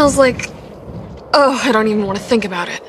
Smells like. Oh, I don't even want to think about it.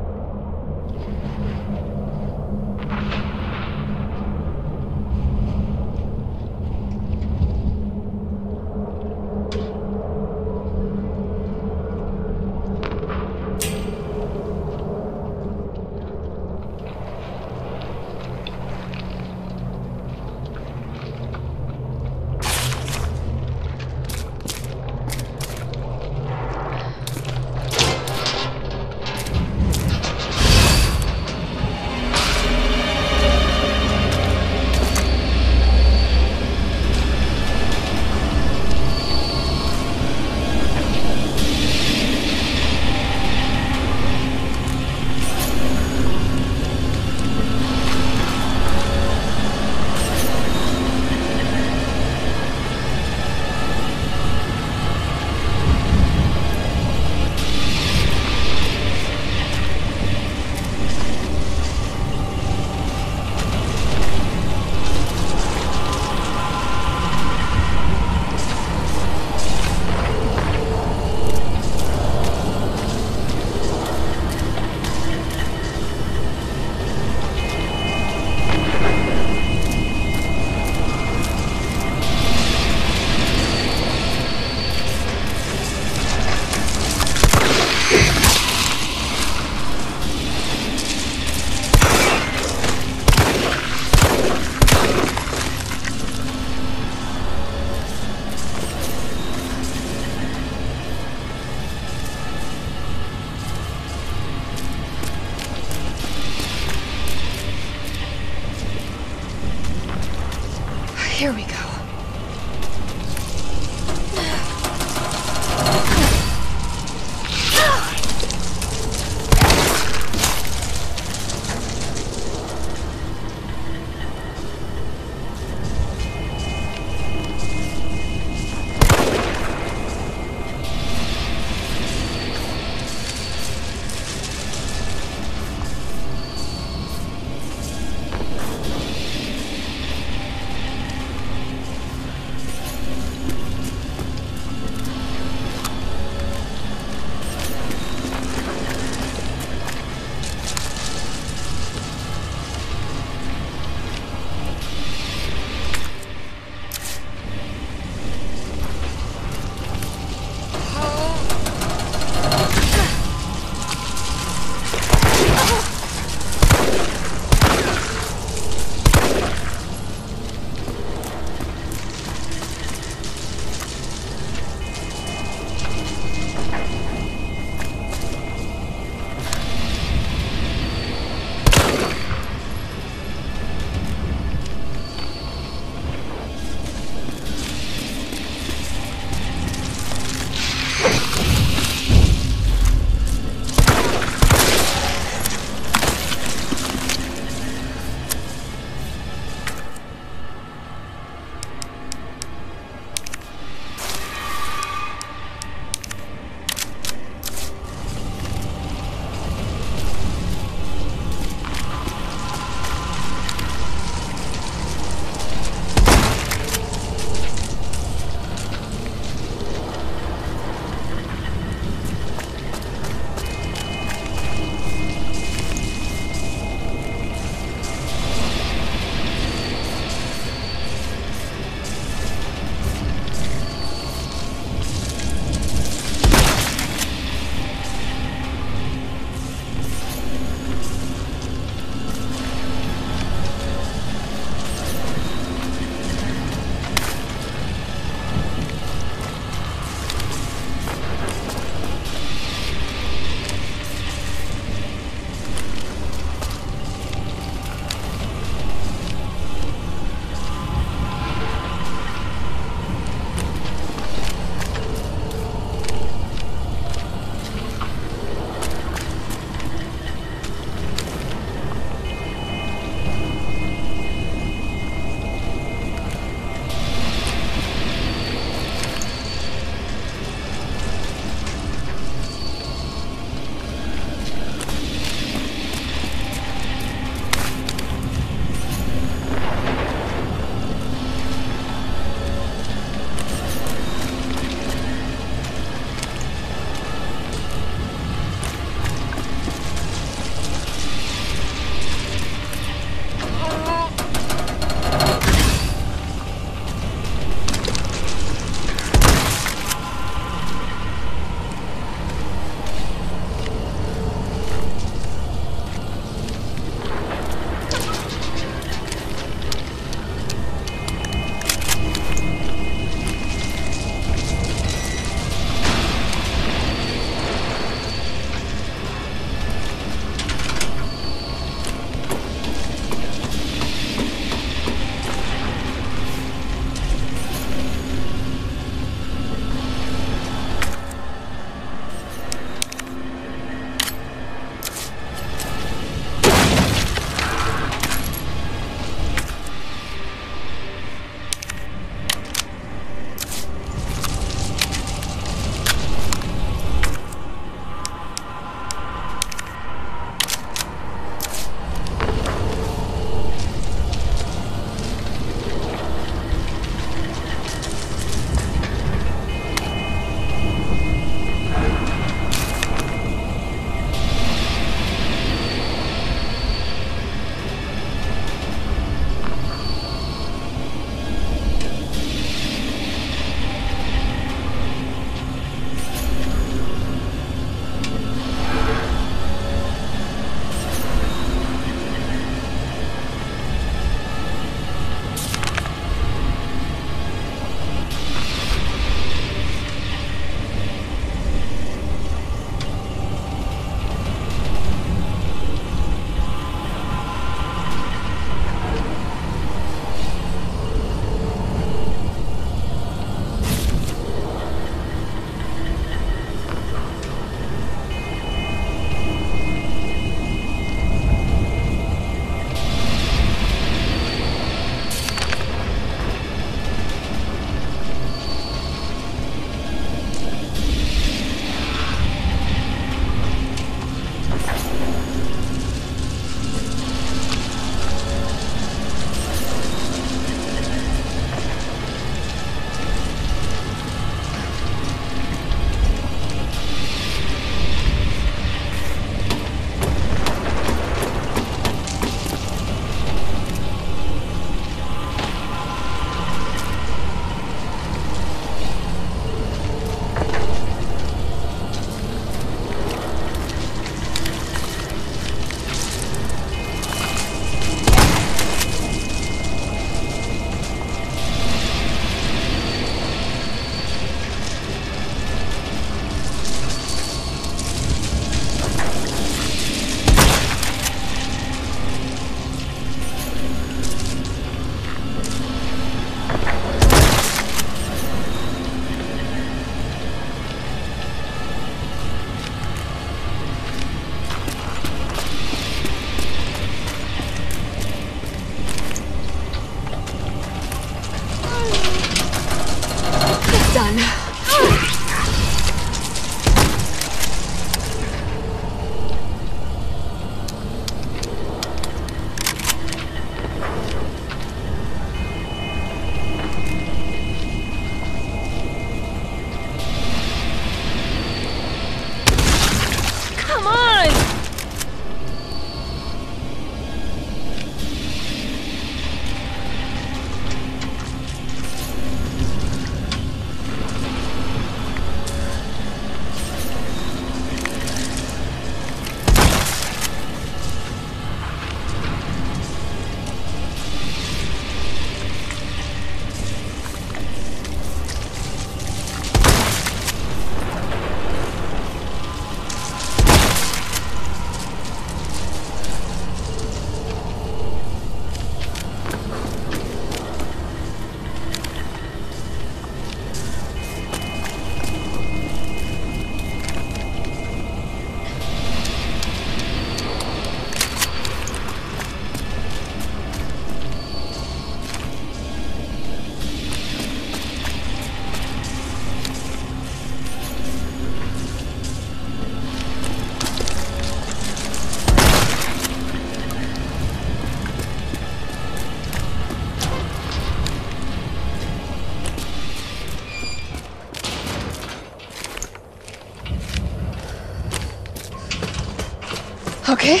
Okay.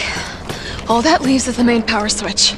All that leaves is the main power switch.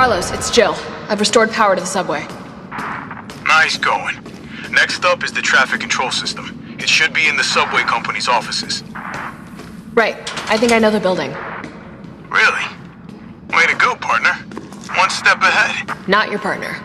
Carlos, it's Jill. I've restored power to the subway. Nice going. Next up is the traffic control system. It should be in the subway company's offices. Right. I think I know the building. Really? Way to go, partner. One step ahead. Not your partner.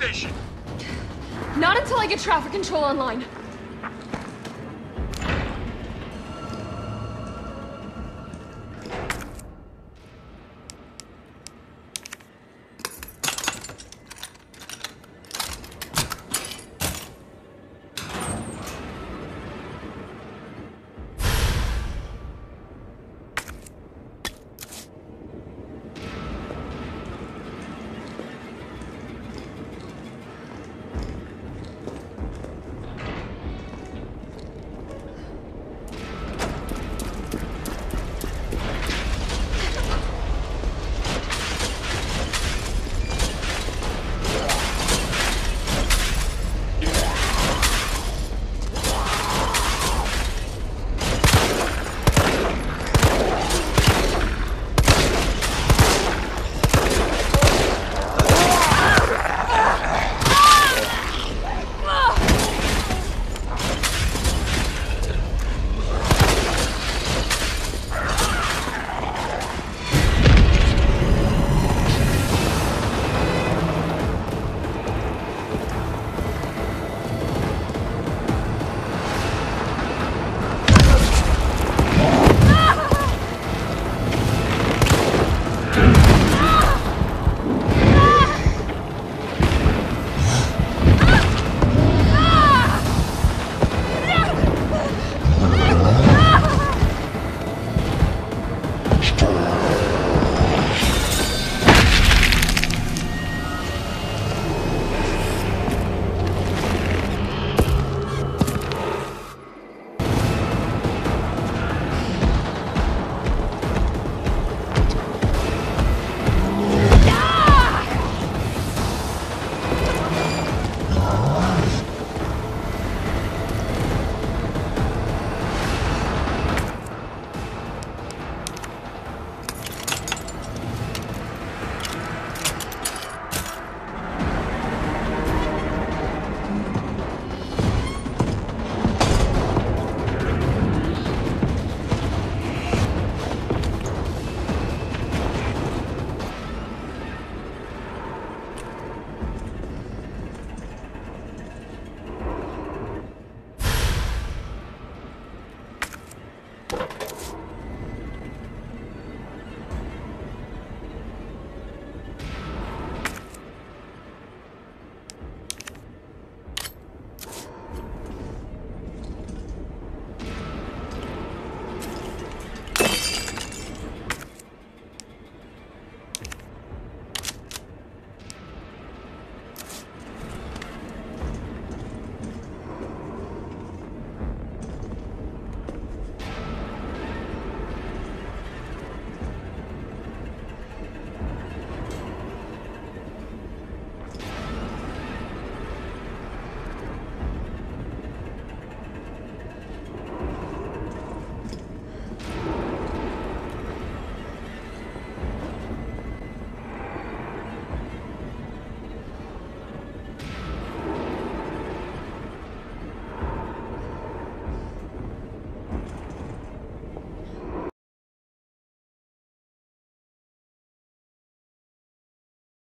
Station. Not until I get traffic control online.